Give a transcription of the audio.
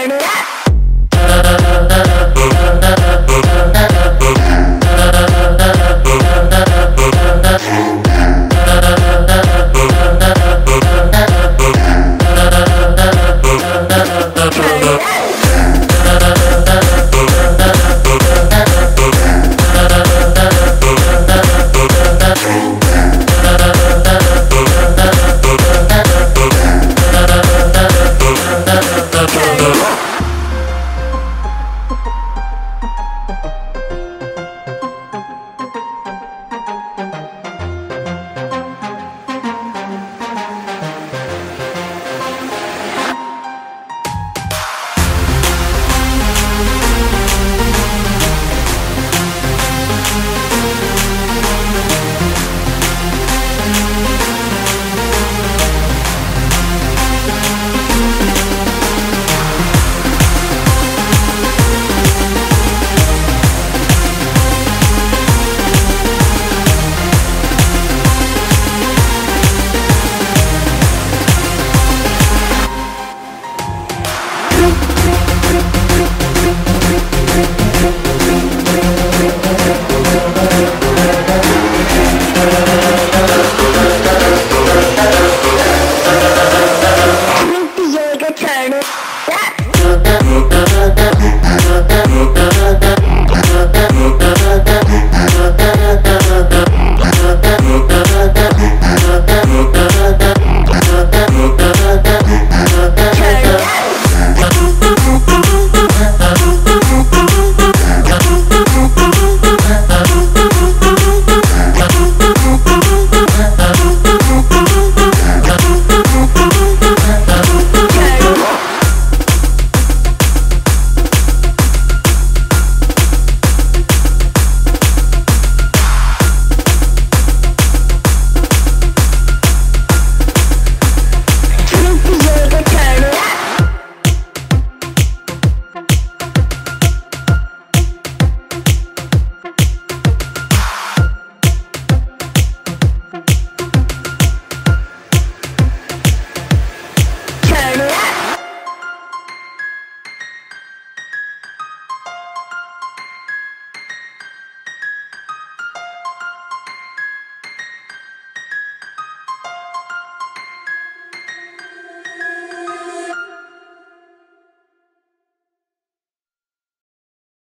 Friday.